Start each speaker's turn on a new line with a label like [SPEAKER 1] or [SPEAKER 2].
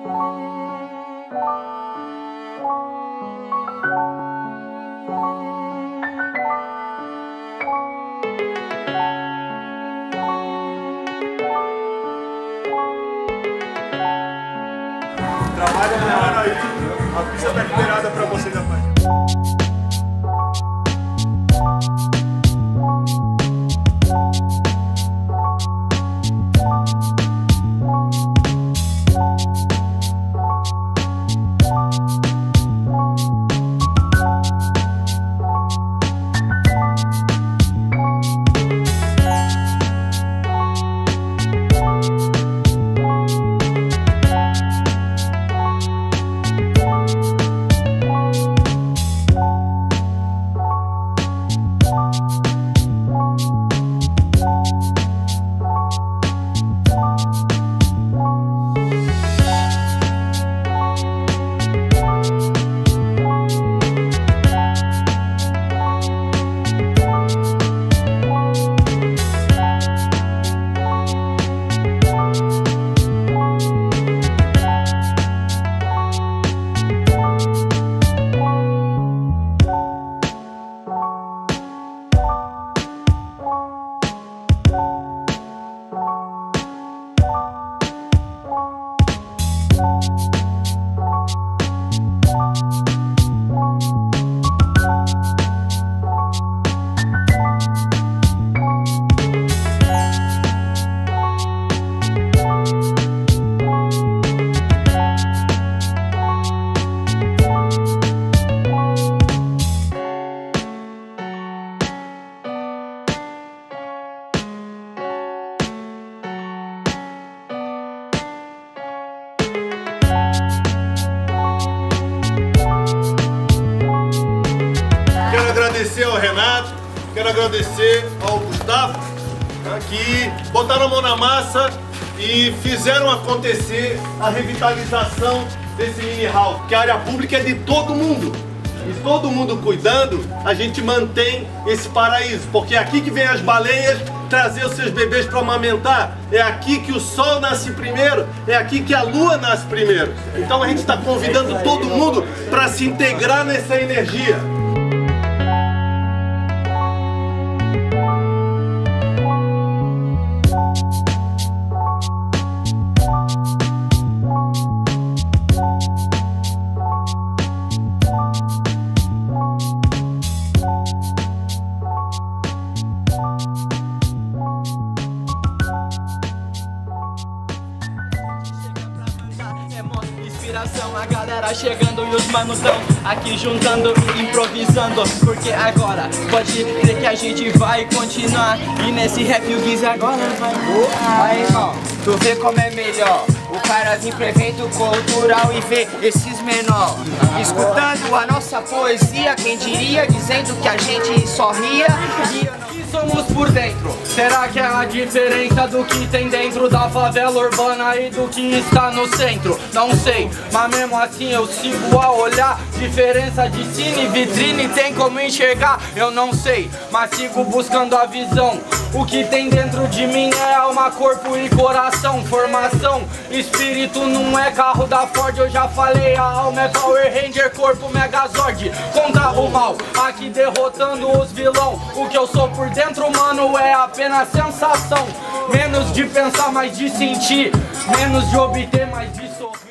[SPEAKER 1] Trabalha aí, a pista tá liberada para vocês, rapaz. Agradecer ao Renato, quero agradecer ao Gustavo, né, que botaram a mão na massa e fizeram acontecer a revitalização desse mini hall, que a área pública é de todo mundo. E todo mundo cuidando, a gente mantém esse paraíso, porque é aqui que vem as baleias trazer os seus bebês para amamentar. É aqui que o sol nasce primeiro, é aqui que a lua nasce primeiro. Então a gente está convidando todo mundo para se integrar nessa energia.
[SPEAKER 2] Inspiração, a galera chegando e os manos tão aqui juntando, improvisando. Porque agora pode crer que a gente vai continuar. E nesse rap o Guiz agora vai.
[SPEAKER 3] Aí, irmão, tu vê como é melhor. O cara vir pro evento cultural e ver esses menor Escutando a nossa poesia, quem diria, dizendo que a gente só ria e eu
[SPEAKER 2] que somos por dentro? Será que é a diferença do que tem dentro da favela urbana e do que está no centro? Não sei, mas mesmo assim eu sigo a olhar. Diferença de cine, vitrine, tem como enxergar? Eu não sei, mas sigo buscando a visão. O que tem dentro de mim é alma, corpo e coração. Formação, espírito não é carro da Ford. Eu já falei, a alma é Power Ranger, corpo Megazord. Contra o mal, aqui derrotando os vilão. O que eu sou por dentro, mano, é apenas sensação. Menos de pensar, mais de sentir. Menos de obter, mais de sorrir.